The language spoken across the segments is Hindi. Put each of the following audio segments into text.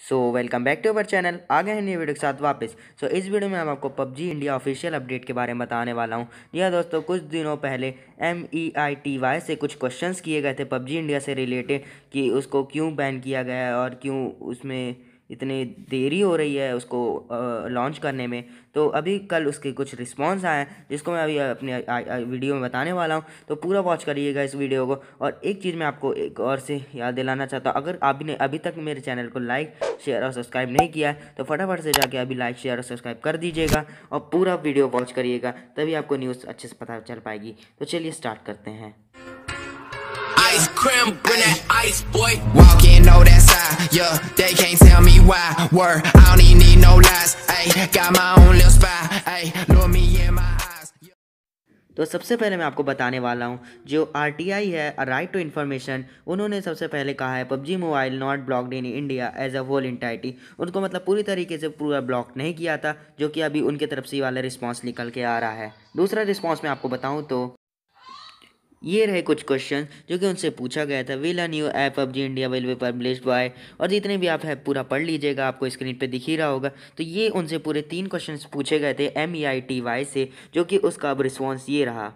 So welcome back to our channel आ गए हैं नई वीडियो के साथ वापस. सो so, इस वीडियो में हम आपको पबजी इंडिया ऑफिशियल अपडेट के बारे में बताने वाला हूँ. हाँ दोस्तों कुछ दिनों पहले M E I T Y से कुछ क्वेश्चंस किए गए थे पबजी इंडिया से रिलेटेड कि उसको क्यों बैन किया गया है और क्यों उसमें इतनी देरी हो रही है उसको लॉन्च करने में। तो अभी कल उसके कुछ रिस्पॉन्स आए हैं जिसको मैं अभी अपने वीडियो में बताने वाला हूँ। तो पूरा वॉच करिएगा इस वीडियो को। और एक चीज़ मैं आपको एक और से याद दिलाना चाहता हूँ। अगर आपने अभी तक मेरे चैनल को लाइक शेयर और सब्सक्राइब नहीं किया है तो फटाफट से जाके अभी लाइक शेयर और सब्सक्राइब कर दीजिएगा और पूरा वीडियो वॉच करिएगा तभी आपको न्यूज़ अच्छे से पता चल पाएगी। तो चलिए स्टार्ट करते हैं। Ice cream, bring that ice boy. Walk yeah. They can't tell me why. Word, I don't even need no lies. Ay, got my own little spy. Ay, look me in my eyes. तो सबसे पहले मैं आपको बताने वाला हूँ जो आर टी आई है राइट टू इन्फॉर्मेशन उन्होंने सबसे पहले कहा है PUBG mobile not blocked in India as a whole entity उनको मतलब पूरी तरीके से पूरा ब्लॉक नहीं किया था जो कि अभी उनके तरफ़ से वाला रिस्पांस निकल के आ रहा है दूसरा रिस्पांस मैं आपको बताऊँ तो ये रहे कुछ क्वेश्चन जो कि उनसे पूछा गया था। विल न्यू ऐप अब G India will be publish by और जितने भी आप है, पूरा पढ़ लीजिएगा, आपको स्क्रीन पे दिख ही रहा होगा। तो ये उनसे पूरे तीन क्वेश्चन पूछे गए थे M E I T Y से, जो कि उसका अब रिस्पॉन्स ये रहा।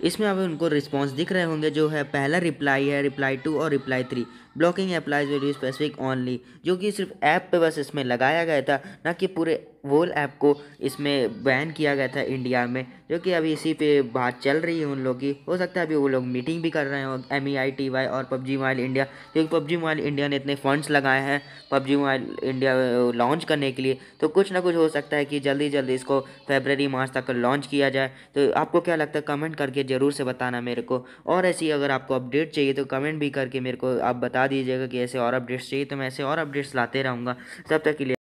इसमें अब उनको रिस्पॉन्स दिख रहे होंगे, जो है पहला रिप्लाई है रिप्लाई टू और reply three blocking applies very specific only जो कि सिर्फ़ ऐप पे बस इसमें लगाया गया था, ना कि पूरे वोल ऐप को इसमें बैन किया गया था इंडिया में, जो कि अभी इसी पे बात चल रही है उन लोग की। हो सकता है अभी वो लोग मीटिंग भी कर रहे हो M E I T Y और पबजी मोबाइल इंडिया, क्योंकि पबजी मोबाइल इंडिया ने इतने फंड्स लगाए हैं पबजी मोबाइल इंडिया लॉन्च करने के लिए। तो कुछ ना कुछ हो सकता है कि जल्दी जल्दी इसको फेबररी मार्च तक लॉन्च किया जाए। तो आपको क्या लगता है, कमेंट करके ज़रूर से बताना मेरे को। और ऐसी अगर आपको अपडेट चाहिए तो कमेंट भी करके मेरे को आप बता दीजिएगा कि ऐसे और अपडेट्स चाहिए तो मैं ऐसे और अपडेट्स लाते रहूँगा। तब तक के लिए